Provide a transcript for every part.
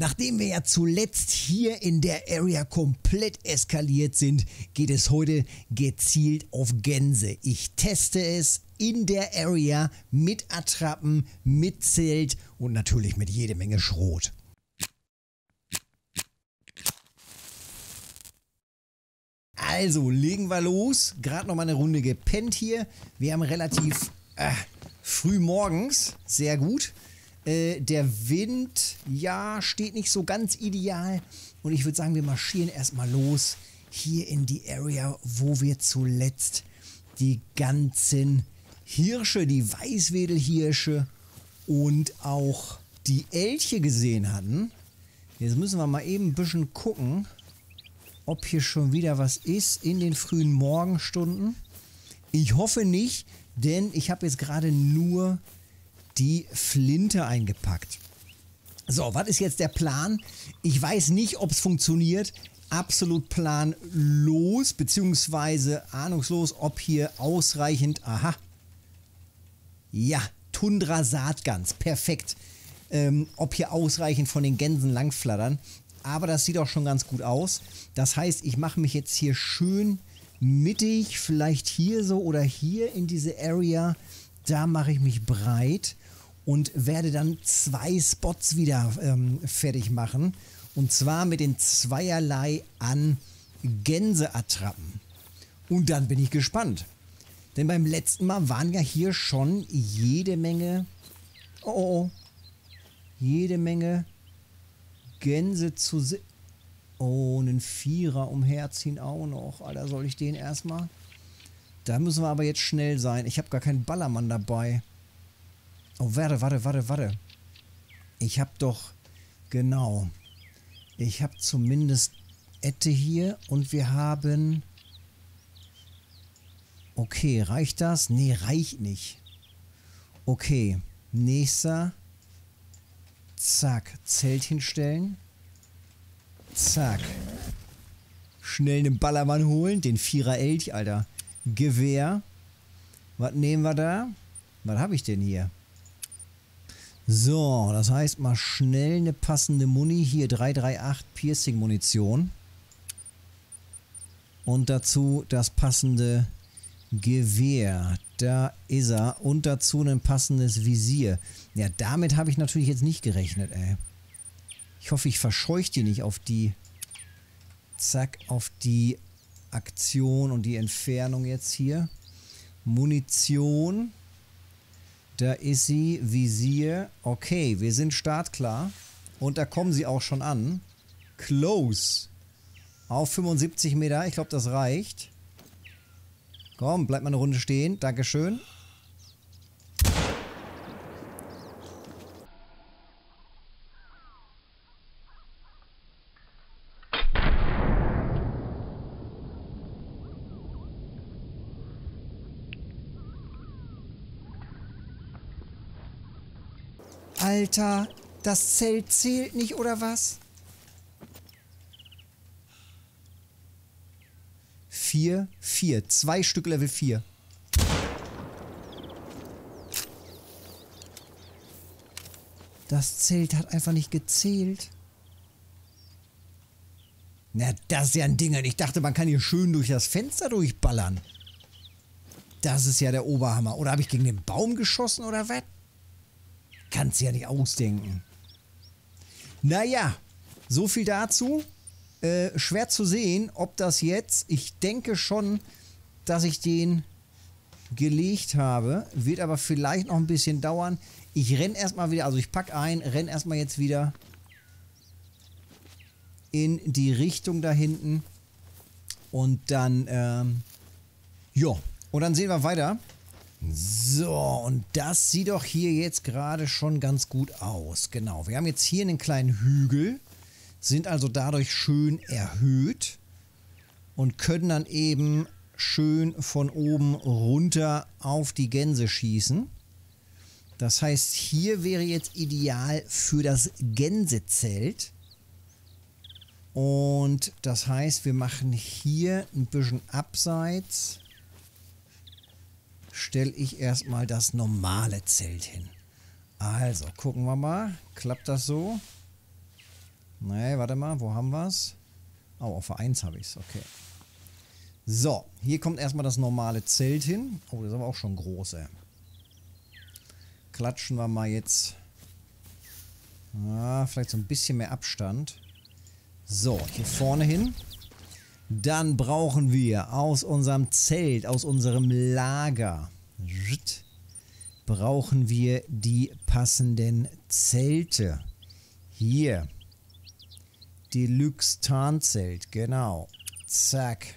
Nachdem wir ja zuletzt hier in der Area komplett eskaliert sind, geht es heute gezielt auf Gänse. Ich teste es in der Area mit Attrappen, mit Zelt und natürlich mit jede Menge Schrot. Also, legen wir los. Gerade noch mal eine Runde gepennt hier. Wir haben relativ äh, früh morgens. Sehr gut. Äh, der Wind, ja, steht nicht so ganz ideal. Und ich würde sagen, wir marschieren erstmal los hier in die Area, wo wir zuletzt die ganzen Hirsche, die Weißwedelhirsche und auch die Elche gesehen hatten. Jetzt müssen wir mal eben ein bisschen gucken, ob hier schon wieder was ist in den frühen Morgenstunden. Ich hoffe nicht, denn ich habe jetzt gerade nur die Flinte eingepackt. So, was ist jetzt der Plan? Ich weiß nicht, ob es funktioniert. Absolut planlos, beziehungsweise ahnungslos, ob hier ausreichend... Aha. Ja, Tundra Saatgans. Perfekt. Ähm, ob hier ausreichend von den Gänsen langflattern. Aber das sieht auch schon ganz gut aus. Das heißt, ich mache mich jetzt hier schön mittig, vielleicht hier so oder hier in diese Area. Da mache ich mich breit und werde dann zwei Spots wieder ähm, fertig machen. Und zwar mit den zweierlei an Gänseattrappen. Und dann bin ich gespannt. Denn beim letzten Mal waren ja hier schon jede Menge... Oh, oh, oh. Jede Menge Gänse zu sehen. Oh, einen Vierer umherziehen auch noch. Alter, soll ich den erstmal? Da müssen wir aber jetzt schnell sein. Ich habe gar keinen Ballermann dabei. Oh, warte, warte, warte, warte. Ich habe doch... Genau. Ich habe zumindest Ette hier und wir haben... Okay, reicht das? Nee, reicht nicht. Okay, nächster. Zack, Zelt hinstellen. Zack. Schnell einen Ballermann holen, den Vierer Elch, Alter. Gewehr. Was nehmen wir da? Was habe ich denn hier? So, das heißt mal schnell eine passende Muni. Hier 338 Piercing-Munition. Und dazu das passende Gewehr. Da ist er. Und dazu ein passendes Visier. Ja, damit habe ich natürlich jetzt nicht gerechnet, ey. Ich hoffe, ich verscheuche die nicht auf die... Zack, auf die Aktion und die Entfernung jetzt hier. Munition. Da ist sie, Visier. Okay, wir sind startklar. Und da kommen sie auch schon an. Close. Auf 75 Meter. Ich glaube, das reicht. Komm, bleib mal eine Runde stehen. Dankeschön. Alter, das Zelt zählt nicht, oder was? Vier, vier. Zwei Stück Level 4. Das Zelt hat einfach nicht gezählt. Na, das ist ja ein Ding. Ich dachte, man kann hier schön durch das Fenster durchballern. Das ist ja der Oberhammer. Oder habe ich gegen den Baum geschossen oder was? Kannst ja nicht ausdenken. Naja, so viel dazu. Äh, schwer zu sehen, ob das jetzt, ich denke schon, dass ich den gelegt habe. Wird aber vielleicht noch ein bisschen dauern. Ich renne erstmal wieder, also ich packe ein, renne erstmal jetzt wieder in die Richtung da hinten. Und dann, ähm, ja, und dann sehen wir weiter. So, und das sieht doch hier jetzt gerade schon ganz gut aus. Genau, wir haben jetzt hier einen kleinen Hügel, sind also dadurch schön erhöht und können dann eben schön von oben runter auf die Gänse schießen. Das heißt, hier wäre jetzt ideal für das Gänsezelt. Und das heißt, wir machen hier ein bisschen abseits stelle ich erstmal das normale Zelt hin. Also, gucken wir mal. Klappt das so? Nee, warte mal, wo haben wir es? Oh, auf der 1 habe ich es, okay. So, hier kommt erstmal das normale Zelt hin. Oh, das ist aber auch schon groß, ey. Klatschen wir mal jetzt. Ah, vielleicht so ein bisschen mehr Abstand. So, hier vorne hin. Dann brauchen wir aus unserem Zelt, aus unserem Lager, brauchen wir die passenden Zelte. Hier. Deluxe Tarnzelt, genau. Zack.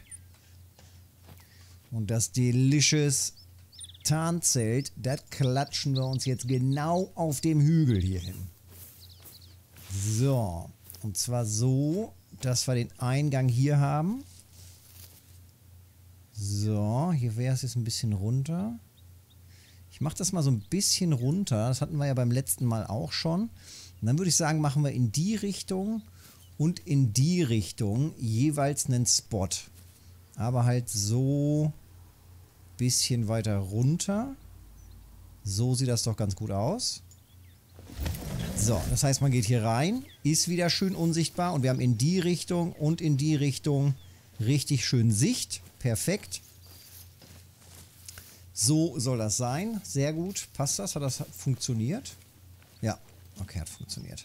Und das Delicious Tarnzelt, das klatschen wir uns jetzt genau auf dem Hügel hier hin. So. Und zwar so, dass wir den Eingang hier haben. So, hier wäre es jetzt ein bisschen runter. Ich mache das mal so ein bisschen runter. Das hatten wir ja beim letzten Mal auch schon. Und dann würde ich sagen, machen wir in die Richtung und in die Richtung jeweils einen Spot. Aber halt so bisschen weiter runter. So sieht das doch ganz gut aus. So, das heißt, man geht hier rein, ist wieder schön unsichtbar und wir haben in die Richtung und in die Richtung richtig schön Sicht. Perfekt. So soll das sein. Sehr gut. Passt das? Hat das funktioniert? Ja. Okay, hat funktioniert.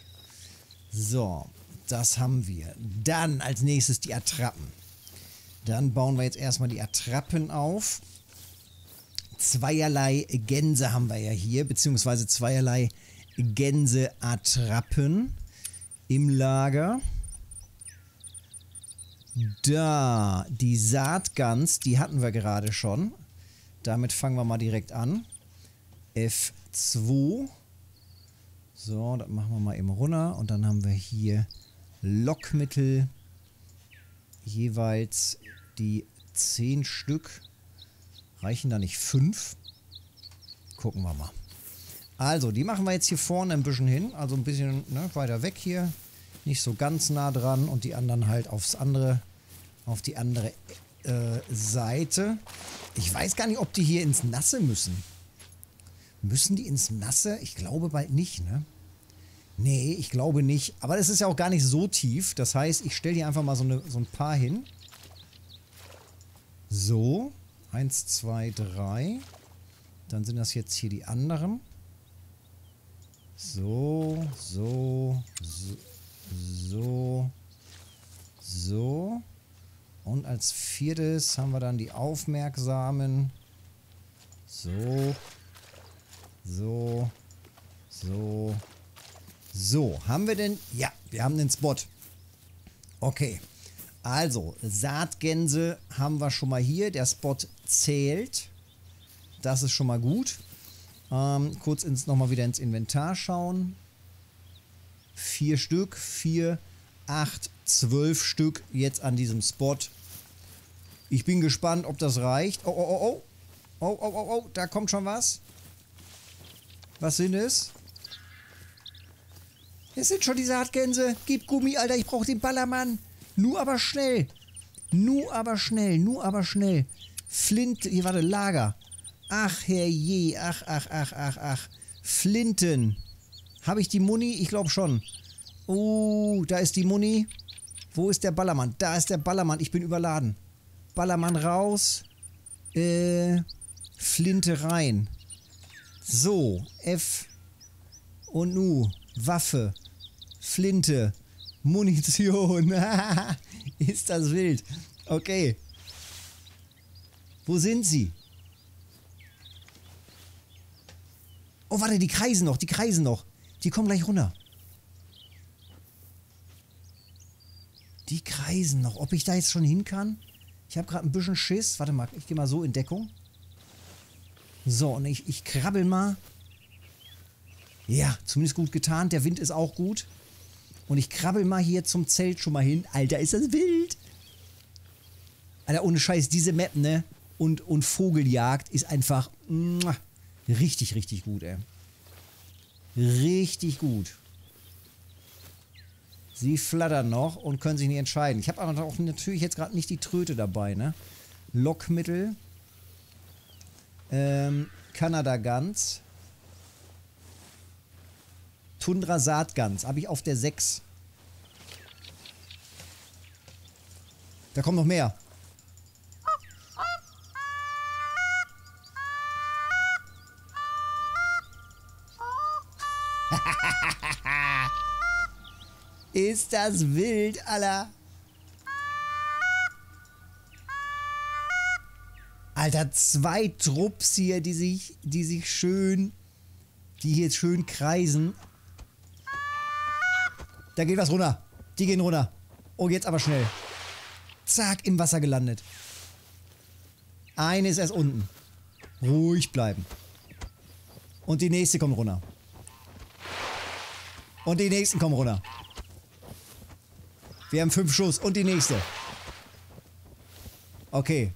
So, das haben wir. Dann als nächstes die Attrappen. Dann bauen wir jetzt erstmal die Attrappen auf zweierlei Gänse haben wir ja hier, beziehungsweise zweierlei Gänseattrappen im Lager. Da, die Saatgans, die hatten wir gerade schon. Damit fangen wir mal direkt an. F2. So, das machen wir mal eben runter. Und dann haben wir hier Lockmittel. Jeweils die 10 Stück. Reichen da nicht fünf? Gucken wir mal. Also, die machen wir jetzt hier vorne ein bisschen hin. Also ein bisschen ne, weiter weg hier. Nicht so ganz nah dran. Und die anderen halt aufs andere, auf die andere äh, Seite. Ich weiß gar nicht, ob die hier ins Nasse müssen. Müssen die ins Nasse? Ich glaube bald nicht, ne? Nee, ich glaube nicht. Aber das ist ja auch gar nicht so tief. Das heißt, ich stelle hier einfach mal so, eine, so ein paar hin. So. Eins, zwei, drei. Dann sind das jetzt hier die anderen. So, so, so, so. Und als viertes haben wir dann die Aufmerksamen. So, so, so, so. Haben wir denn? Ja, wir haben den Spot. Okay. Also, Saatgänse haben wir schon mal hier. Der Spot zählt. Das ist schon mal gut. Ähm, kurz ins, nochmal wieder ins Inventar schauen. Vier Stück, vier, acht, zwölf Stück jetzt an diesem Spot. Ich bin gespannt, ob das reicht. Oh, oh, oh, oh. Oh, oh, oh, oh, da kommt schon was. Was sind es? Es sind schon die Saatgänse. Gib Gummi, Alter, ich brauche den Ballermann. Nur aber schnell. Nur aber schnell. Nur aber schnell. Flint. Hier, warte, Lager. Ach, herrje. Ach, ach, ach, ach, ach. Flinten. Habe ich die Muni? Ich glaube schon. Oh, da ist die Muni. Wo ist der Ballermann? Da ist der Ballermann. Ich bin überladen. Ballermann raus. Äh, Flinte rein. So, F und U. Waffe. Flinte. Munition. Ist das wild. Okay. Wo sind sie? Oh, warte, die kreisen noch, die kreisen noch. Die kommen gleich runter. Die kreisen noch. Ob ich da jetzt schon hin kann? Ich habe gerade ein bisschen Schiss. Warte mal, ich gehe mal so in Deckung. So, und ich, ich krabbel mal. Ja, zumindest gut getan. Der Wind ist auch gut. Und ich krabbel mal hier zum Zelt schon mal hin. Alter, ist das wild. Alter, ohne Scheiß, diese Map, ne? Und, und Vogeljagd ist einfach muah, Richtig, richtig gut, ey. Richtig gut. Sie flattern noch und können sich nicht entscheiden. Ich habe aber auch natürlich jetzt gerade nicht die Tröte dabei, ne? Lockmittel. Ähm, Kanada Gans. Tundra Saatgans. Habe ich auf der 6. Da kommt noch mehr. Ist das wild, Alter. Alter, zwei Trupps hier, die sich, die sich schön, die hier schön kreisen. Da geht was runter. Die gehen runter. Oh, jetzt aber schnell. Zack, im Wasser gelandet. Eine ist erst unten. Ruhig bleiben. Und die nächste kommt runter. Und die nächsten kommen runter. Wir haben fünf Schuss. Und die nächste. Okay.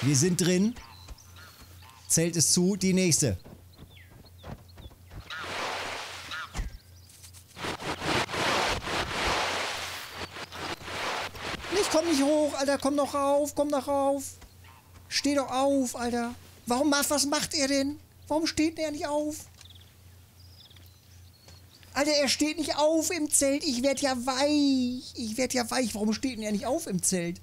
Wir sind drin. Zelt ist zu. Die nächste. Nicht, komm nicht hoch, Alter. Komm doch rauf. Komm doch rauf. Steh doch auf, Alter. Warum was macht er denn? Warum steht er nicht auf? Alter, er steht nicht auf im Zelt. Ich werd ja weich. Ich werd ja weich. Warum steht denn er nicht auf im Zelt?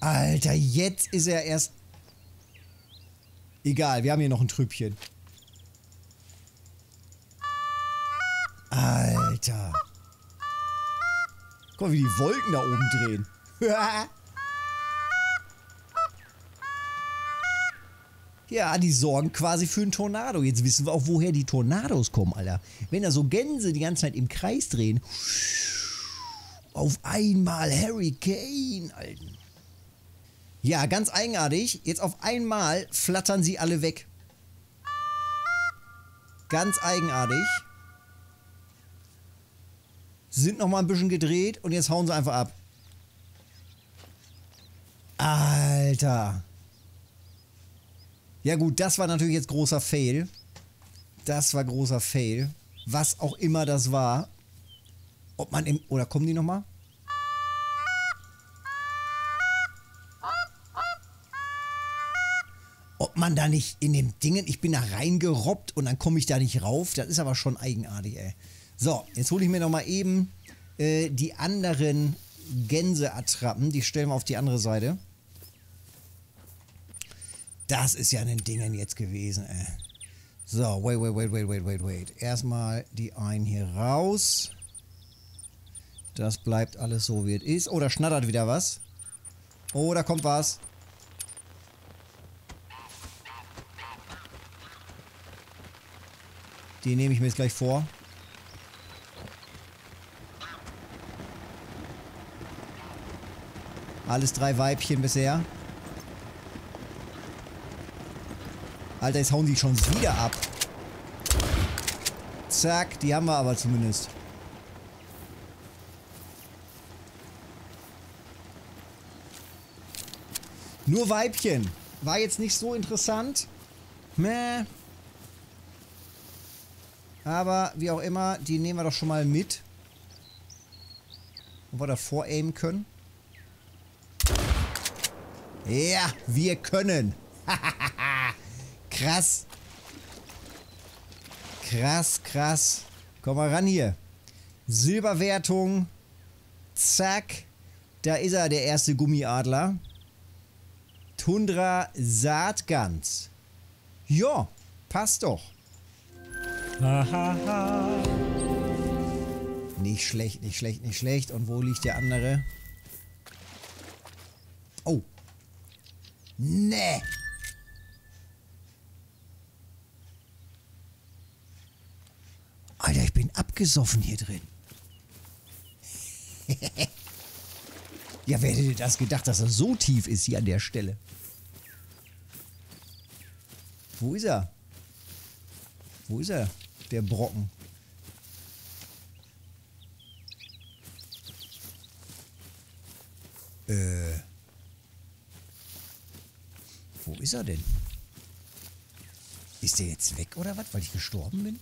Alter, jetzt ist er erst... Egal, wir haben hier noch ein Trüppchen. Alter. Guck mal, wie die Wolken da oben drehen. Ja, die sorgen quasi für einen Tornado. Jetzt wissen wir auch, woher die Tornados kommen, Alter. Wenn da so Gänse die ganze Zeit im Kreis drehen. Auf einmal Hurricane, Alter. Ja, ganz eigenartig. Jetzt auf einmal flattern sie alle weg. Ganz eigenartig. Sind noch mal ein bisschen gedreht und jetzt hauen sie einfach ab. Alter. Ja gut, das war natürlich jetzt großer Fail. Das war großer Fail. Was auch immer das war. Ob man im... Oder kommen die nochmal? Ob man da nicht in dem Dingen... Ich bin da reingerobbt und dann komme ich da nicht rauf. Das ist aber schon eigenartig, ey. So, jetzt hole ich mir nochmal eben äh, die anderen Gänseattrappen. Die stellen wir auf die andere Seite. Das ist ja ein Dingen jetzt gewesen, ey. So, wait, wait, wait, wait, wait, wait, wait. Erstmal die einen hier raus. Das bleibt alles so, wie es ist. Oh, da schnattert wieder was. Oh, da kommt was. Die nehme ich mir jetzt gleich vor. Alles drei Weibchen bisher. Alter, jetzt hauen die schon wieder ab. Zack, die haben wir aber zumindest. Nur Weibchen. War jetzt nicht so interessant. Meh. Aber wie auch immer, die nehmen wir doch schon mal mit. Wo wir da voraimen können. Ja, wir können. krass. Krass, krass. Komm mal ran hier. Silberwertung. Zack. Da ist er, der erste Gummiadler. Tundra Saatgans. Ja, passt doch. nicht schlecht, nicht schlecht, nicht schlecht. Und wo liegt der andere? Oh. Nee. Alter, ich bin abgesoffen hier drin. ja, wer hätte das gedacht, dass er so tief ist hier an der Stelle? Wo ist er? Wo ist er? Der Brocken. Äh. Wo ist er denn? Ist der jetzt weg oder was, weil ich gestorben bin?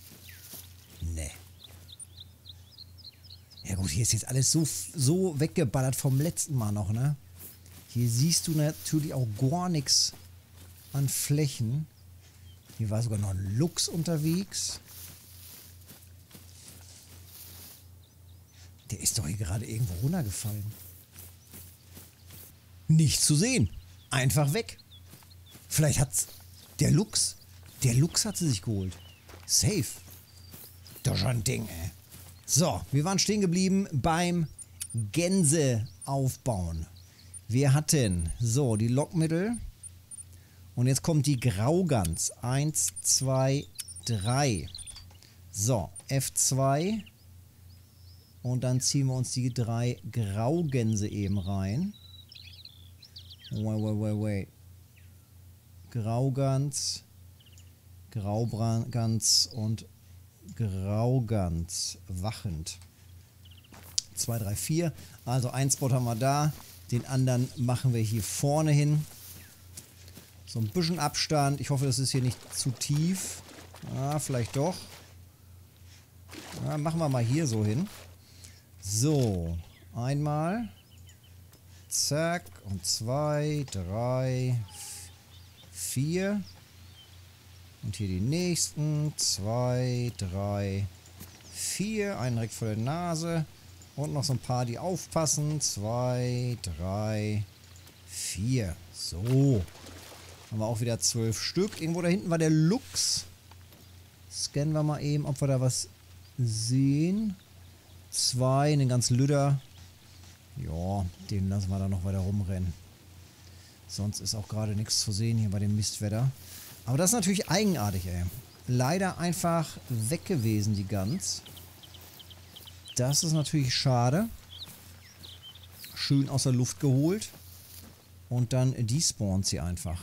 Gut, hier ist jetzt alles so, so weggeballert vom letzten Mal noch, ne? Hier siehst du natürlich auch gar nichts an Flächen. Hier war sogar noch ein Luchs unterwegs. Der ist doch hier gerade irgendwo runtergefallen. Nicht zu sehen. Einfach weg. Vielleicht hat's der Luchs. Der Luchs hat sie sich geholt. Safe. Doch schon ein Ding, ey. So, wir waren stehen geblieben beim Gänse aufbauen. Wir hatten so die Lockmittel. Und jetzt kommt die Graugans. Eins, zwei, drei. So, F2. Und dann ziehen wir uns die drei Graugänse eben rein. Wait, wait, wait, wait. Graugans, Graugans und Graugans wachend. 2, 3, 4. Also ein Spot haben wir da. Den anderen machen wir hier vorne hin. So ein bisschen Abstand. Ich hoffe, das ist hier nicht zu tief. Ah, vielleicht doch. Ja, machen wir mal hier so hin. So, einmal. Zack. Und zwei, drei, vier. Und hier die nächsten. Zwei, drei, vier. Einen direkt vor der Nase. Und noch so ein paar, die aufpassen. Zwei, drei, vier. So. Haben wir auch wieder zwölf Stück. Irgendwo da hinten war der Lux. Scannen wir mal eben, ob wir da was sehen. Zwei, einen ganz Lüder. Ja, den lassen wir da noch weiter rumrennen. Sonst ist auch gerade nichts zu sehen hier bei dem Mistwetter. Aber das ist natürlich eigenartig, ey. Leider einfach weg gewesen, die Gans. Das ist natürlich schade. Schön aus der Luft geholt. Und dann despawnt sie einfach.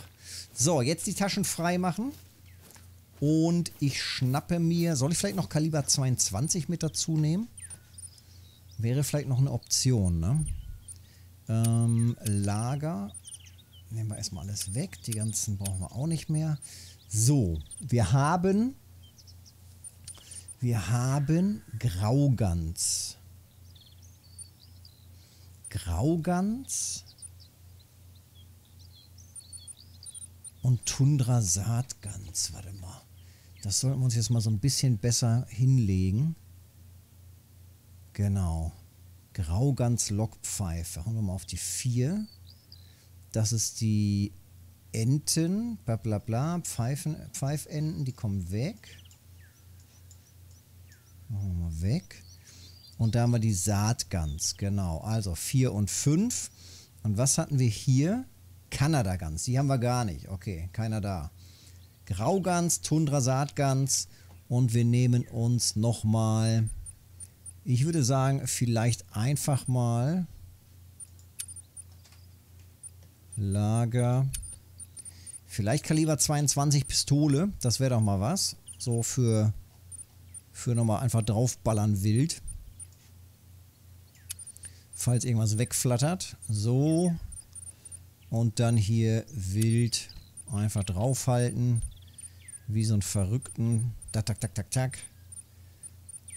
So, jetzt die Taschen frei machen. Und ich schnappe mir... Soll ich vielleicht noch Kaliber 22 mit dazu nehmen? Wäre vielleicht noch eine Option, ne? Ähm, Lager. Nehmen wir erstmal alles weg. Die ganzen brauchen wir auch nicht mehr. So, wir haben wir haben Graugans. Graugans und Tundra Saatgans. Warte mal. Das sollten wir uns jetzt mal so ein bisschen besser hinlegen. Genau. Graugans Lockpfeife. Hauen wir mal auf die 4. Das ist die Enten, bla bla bla, Pfeifen, Pfeifenten, die kommen weg. Machen wir mal weg. Und da haben wir die Saatgans, genau. Also 4 und 5. Und was hatten wir hier? Kanada-Gans, die haben wir gar nicht. Okay, keiner da. Graugans, Tundra-Saatgans. Und wir nehmen uns nochmal, ich würde sagen, vielleicht einfach mal Lager. Vielleicht Kaliber 22 Pistole. Das wäre doch mal was. So für für nochmal einfach draufballern wild. Falls irgendwas wegflattert. So. Und dann hier wild einfach draufhalten. Wie so ein Verrückten. Tak, tak, tak, tak, tak.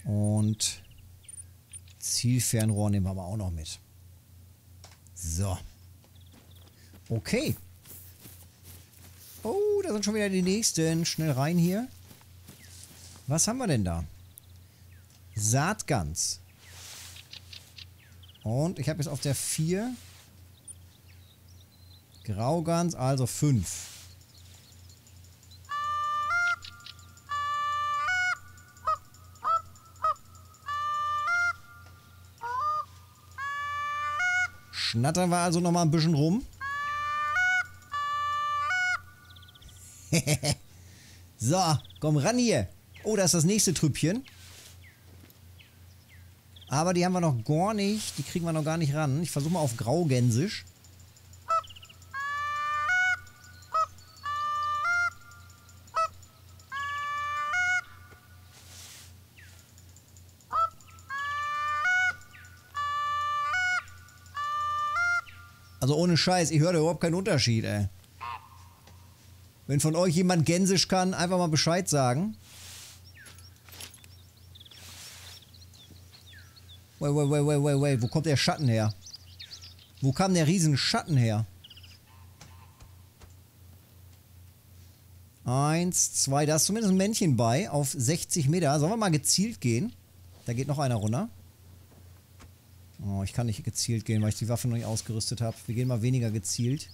Und Zielfernrohr nehmen wir aber auch noch mit. So. Okay. Oh, da sind schon wieder die nächsten. Schnell rein hier. Was haben wir denn da? Saatgans. Und ich habe jetzt auf der 4 Graugans, also 5. Schnattern wir also noch mal ein bisschen rum. so, komm ran hier. Oh, da ist das nächste Trüppchen. Aber die haben wir noch gar nicht. Die kriegen wir noch gar nicht ran. Ich versuche mal auf Graugänsisch. Also ohne Scheiß, ich höre überhaupt keinen Unterschied, ey. Wenn von euch jemand Gänsisch kann, einfach mal Bescheid sagen. Wait, wait, wait, wait, wait, wait. Wo kommt der Schatten her? Wo kam der riesen Schatten her? Eins, zwei, da ist zumindest ein Männchen bei auf 60 Meter. Sollen wir mal gezielt gehen? Da geht noch einer runter. Oh, ich kann nicht gezielt gehen, weil ich die Waffe noch nicht ausgerüstet habe. Wir gehen mal weniger gezielt.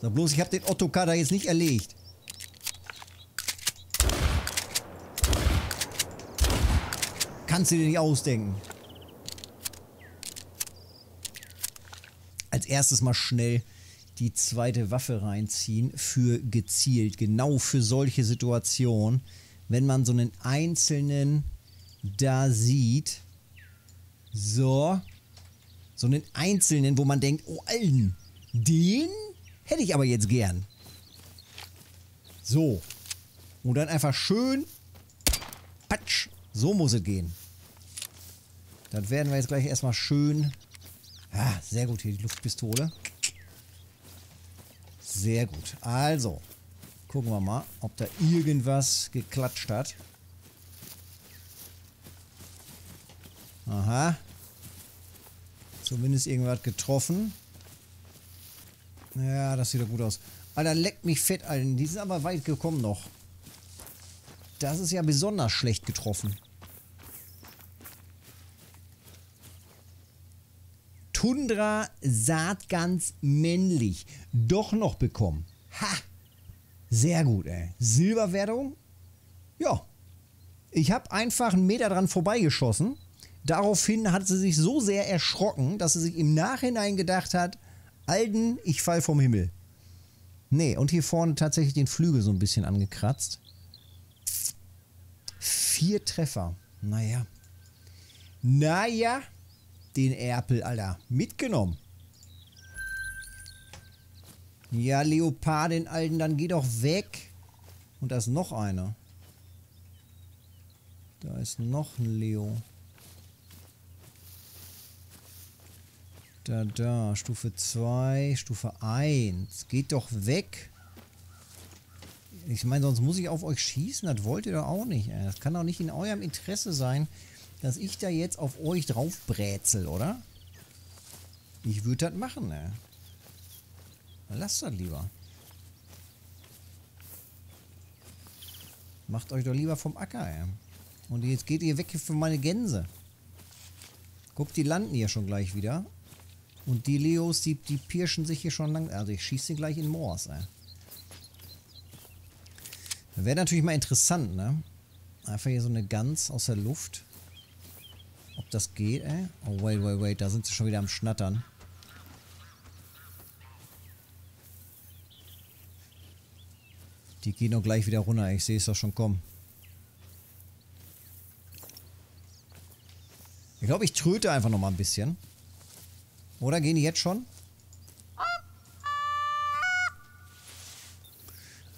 So, bloß ich habe den Ottokar da jetzt nicht erlegt. Kannst du dir nicht ausdenken. Als erstes mal schnell die zweite Waffe reinziehen für gezielt. Genau für solche Situationen. Wenn man so einen einzelnen da sieht. So. So einen einzelnen, wo man denkt, oh Alten, den hätte ich aber jetzt gern. So. Und dann einfach schön. Patsch. So muss es gehen. Das werden wir jetzt gleich erstmal schön. Ja, sehr gut hier die Luftpistole. Sehr gut. Also, gucken wir mal, ob da irgendwas geklatscht hat. Aha. Zumindest irgendwas getroffen. Ja, das sieht doch gut aus. Alter, leckt mich fett, Alter. Die sind aber weit gekommen noch. Das ist ja besonders schlecht getroffen. Tundra Saatgans männlich. Doch noch bekommen. Ha! Sehr gut, ey. Silberwertung? Ja. Ich habe einfach einen Meter dran vorbeigeschossen. Daraufhin hat sie sich so sehr erschrocken, dass sie sich im Nachhinein gedacht hat, Alden, ich fall vom Himmel. Nee, und hier vorne tatsächlich den Flügel so ein bisschen angekratzt. Vier Treffer. Naja. Naja, den Erpel, Alter. Mitgenommen. Ja, Leopardin, Alten, dann geh doch weg. Und da ist noch einer. Da ist noch ein Leo. Da, da. Stufe 2, Stufe 1. Geht doch weg. Ich meine, sonst muss ich auf euch schießen. Das wollt ihr doch auch nicht. Das kann doch nicht in eurem Interesse sein, dass ich da jetzt auf euch drauf brätzel, oder? Ich würde das machen, ey. Lasst das lieber. Macht euch doch lieber vom Acker, ey. Und jetzt geht ihr weg für meine Gänse. Guckt, die landen hier schon gleich wieder. Und die Leos, die, die pirschen sich hier schon lang. Also ich schieße sie gleich in Moors, ey. Wäre natürlich mal interessant, ne? Einfach hier so eine Gans aus der Luft. Ob das geht, ey? Oh, wait, wait, wait. Da sind sie schon wieder am Schnattern. Die gehen doch gleich wieder runter. Ich sehe es doch schon kommen. Ich glaube, ich tröte einfach noch mal ein bisschen. Oder gehen die jetzt schon?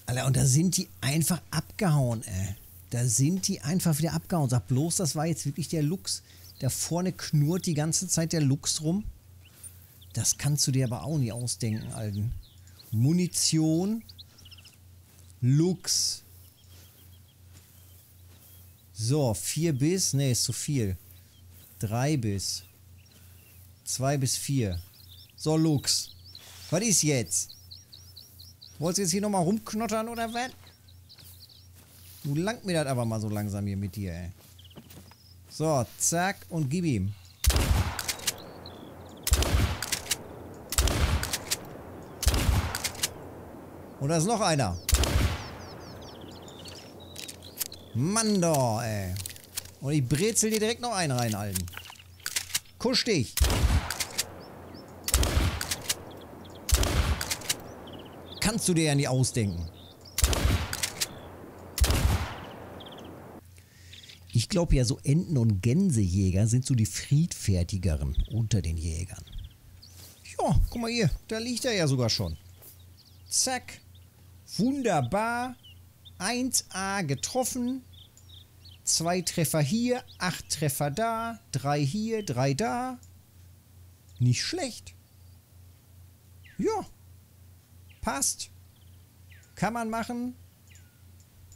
Alter, und da sind die einfach abgehauen, ey. Da sind die einfach wieder abgehauen. Sag bloß, das war jetzt wirklich der Lux. Da vorne knurrt die ganze Zeit der Lux rum. Das kannst du dir aber auch nie ausdenken, Alten. Munition. Lux. So, 4 bis. Ne, ist zu viel. 3 bis. 2 bis 4. So, Lux. Was ist jetzt? Wolltest du jetzt hier nochmal rumknottern oder was? Du langt mir das aber mal so langsam hier mit dir, ey. So, zack und gib ihm. Und da ist noch einer. Mann doch, ey. Und ich brezel dir direkt noch einen rein, Alten. Kusch dich. Kannst du dir ja nicht ausdenken. Ich glaube ja, so Enten- und Gänsejäger sind so die friedfertigeren unter den Jägern. Ja, guck mal hier, da liegt er ja sogar schon. Zack. Wunderbar. 1A getroffen. Zwei Treffer hier, acht Treffer da, drei hier, drei da. Nicht schlecht. Ja. Passt. Kann man machen.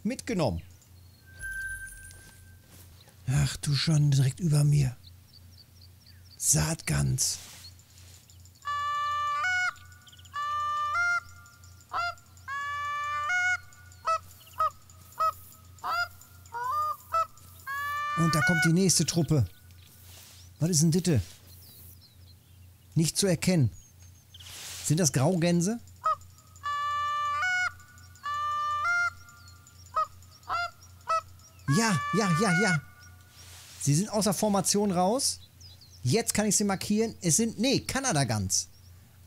Mitgenommen. Ach du schon, direkt über mir. Saatgans. Und da kommt die nächste Truppe. Was ist denn Ditte? Nicht zu erkennen. Sind das Graugänse? Ja, ja, ja. Sie sind außer Formation raus. Jetzt kann ich sie markieren. Es sind, nee, Kanada-Gans.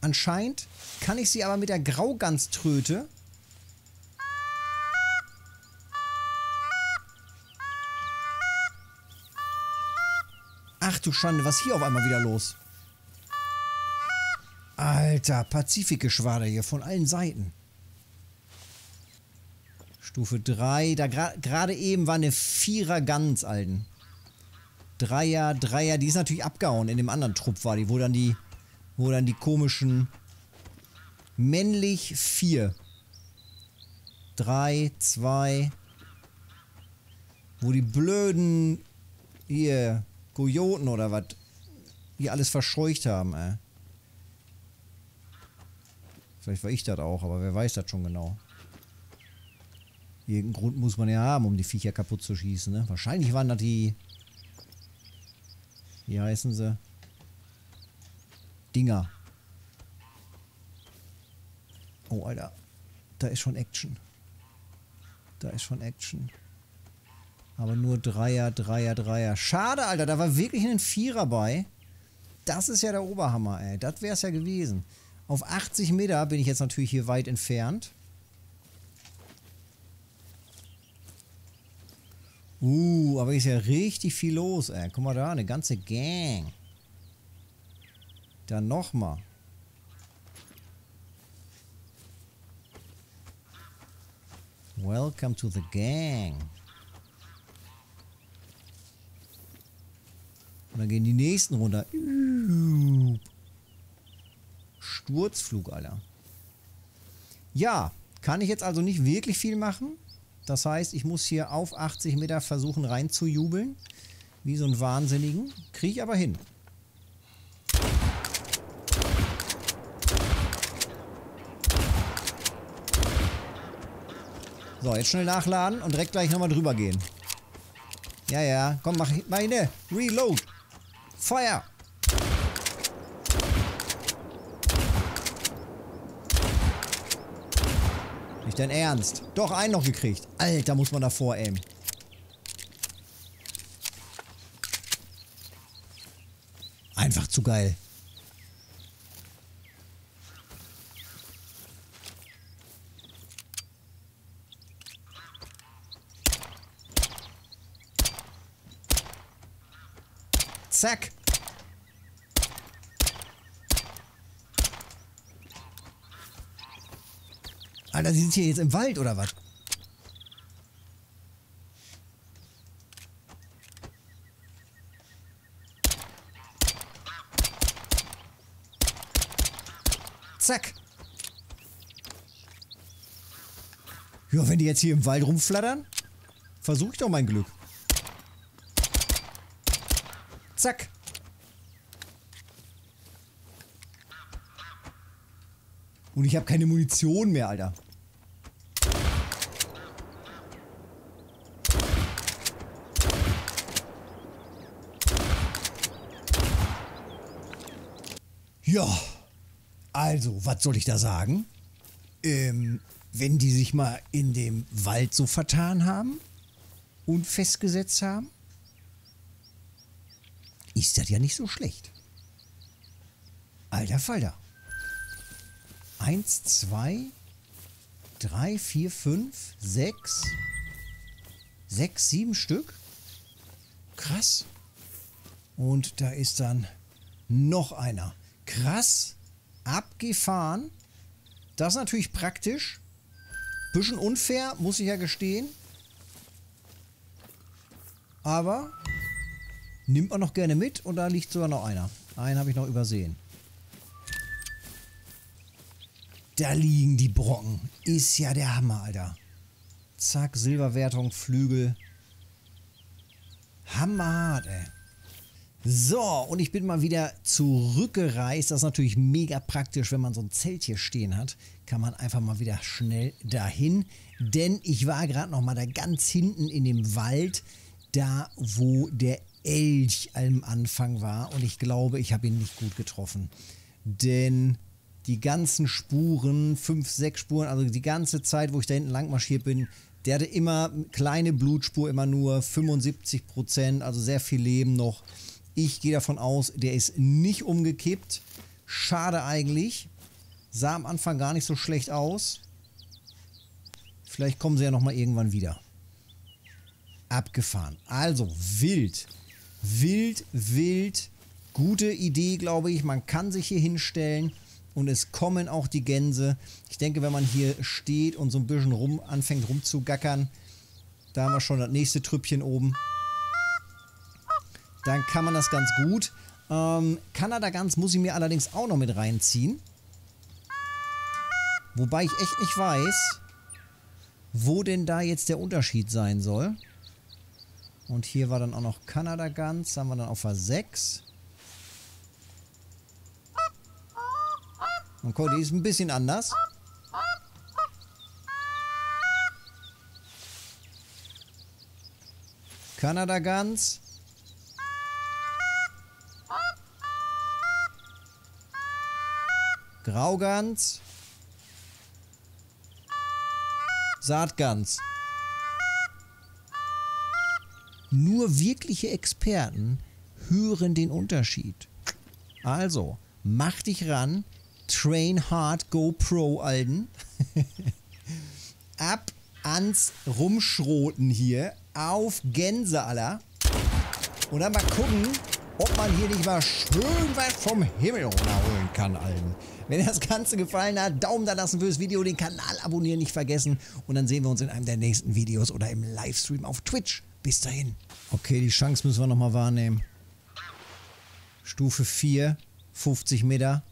Anscheinend kann ich sie aber mit der Grauganströte Ach du Schande, was hier auf einmal wieder los? Alter, Pazifikgeschwader hier von allen Seiten. Stufe 3. Da gerade gra eben war eine Vierer Gans, Alten. Dreier, Dreier, die ist natürlich abgehauen. In dem anderen Trupp war die, wo dann die, wo dann die komischen männlich 4. 3, 2. Wo die blöden hier Gojoten oder was die alles verscheucht haben, ey. Vielleicht war ich das auch, aber wer weiß das schon genau. Irgendeinen Grund muss man ja haben, um die Viecher kaputt zu schießen, ne? Wahrscheinlich waren das die... Wie heißen sie? Dinger. Oh, Alter. Da ist schon Action. Da ist schon Action. Aber nur Dreier, Dreier, Dreier. Schade, Alter. Da war wirklich ein Vierer bei. Das ist ja der Oberhammer, ey. Das wäre es ja gewesen. Auf 80 Meter bin ich jetzt natürlich hier weit entfernt. Uh, aber ist ja richtig viel los, ey. Guck mal da, eine ganze Gang. Dann nochmal. Welcome to the gang. Und dann gehen die nächsten runter. Sturzflug, Alter. Ja, kann ich jetzt also nicht wirklich viel machen. Das heißt, ich muss hier auf 80 Meter versuchen reinzujubeln. Wie so ein Wahnsinnigen. Kriege ich aber hin. So, jetzt schnell nachladen und direkt gleich nochmal drüber gehen. Ja, ja. Komm, mach meine. Reload. Feuer. Nicht dein Ernst. Doch, einen noch gekriegt. Alter, muss man davor aimen. Einfach zu geil. Zack. Alter, die sind hier jetzt im Wald, oder was? Zack. Ja, wenn die jetzt hier im Wald rumflattern, versuche ich doch mein Glück. Zack. Und ich habe keine Munition mehr, Alter. Ja, also, was soll ich da sagen? Ähm, wenn die sich mal in dem Wald so vertan haben und festgesetzt haben, ist das ja nicht so schlecht. Alter Falter. Eins, zwei, drei, vier, fünf, sechs, sechs, sieben Stück. Krass. Und da ist dann noch einer. Krass. Abgefahren. Das ist natürlich praktisch. Bisschen unfair, muss ich ja gestehen. Aber nimmt man noch gerne mit und da liegt sogar noch einer. Einen habe ich noch übersehen. Da liegen die Brocken. Ist ja der Hammer, Alter. Zack, Silberwertung, Flügel. Hammerhart, ey. So, und ich bin mal wieder zurückgereist. Das ist natürlich mega praktisch, wenn man so ein Zelt hier stehen hat. Kann man einfach mal wieder schnell dahin. Denn ich war gerade noch mal da ganz hinten in dem Wald, da wo der Elch am Anfang war. Und ich glaube, ich habe ihn nicht gut getroffen. Denn die ganzen Spuren, fünf, sechs Spuren, also die ganze Zeit, wo ich da hinten lang marschiert bin, der hatte immer kleine Blutspur, immer nur 75 Prozent, also sehr viel Leben noch. Ich gehe davon aus, der ist nicht umgekippt. Schade eigentlich. Sah am Anfang gar nicht so schlecht aus. Vielleicht kommen sie ja nochmal irgendwann wieder. Abgefahren. Also wild. Wild, wild. Gute Idee, glaube ich. Man kann sich hier hinstellen und es kommen auch die Gänse. Ich denke, wenn man hier steht und so ein bisschen rum anfängt rumzugackern, da haben wir schon das nächste Trüppchen oben dann kann man das ganz gut. Ähm, Kanada Gans muss ich mir allerdings auch noch mit reinziehen. Wobei ich echt nicht weiß, wo denn da jetzt der Unterschied sein soll. Und hier war dann auch noch Kanada Gans. Haben wir dann auf der 6. Okay, die ist ein bisschen anders. Kanada Gans. Graugans. Saatgans. Nur wirkliche Experten hören den Unterschied. Also, mach dich ran. Train hard, go pro, Alden. Ab ans Rumschroten hier. Auf Gänse aller. Und dann mal gucken, ob man hier nicht mal schön was vom Himmel runterholen kann, Alten. Wenn dir das Ganze gefallen hat, Daumen da lassen fürs Video, den Kanal abonnieren nicht vergessen. Und dann sehen wir uns in einem der nächsten Videos oder im Livestream auf Twitch. Bis dahin. Okay, die Chance müssen wir nochmal wahrnehmen. Stufe 4, 50 Meter.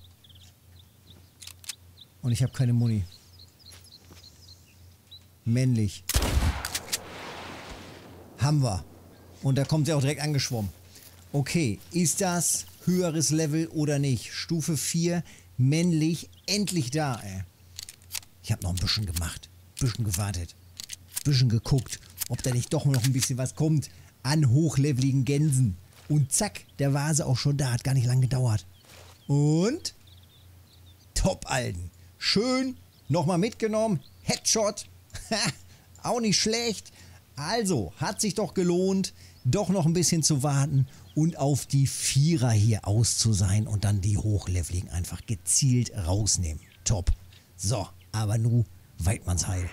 Und ich habe keine Muni. Männlich. Haben wir. Und da kommt sie auch direkt angeschwommen. Okay, ist das höheres Level oder nicht? Stufe 4, männlich, endlich da, ey. Ich habe noch ein bisschen gemacht, bisschen gewartet, bisschen geguckt, ob da nicht doch noch ein bisschen was kommt an hochleveligen Gänsen. Und zack, der war sie auch schon da, hat gar nicht lange gedauert. Und top, Alten. Schön, nochmal mitgenommen, Headshot, auch nicht schlecht. Also, hat sich doch gelohnt, doch noch ein bisschen zu warten und auf die Vierer hier aus zu sein und dann die Hochleveligen einfach gezielt rausnehmen. Top. So, aber nu Weidmannsheil.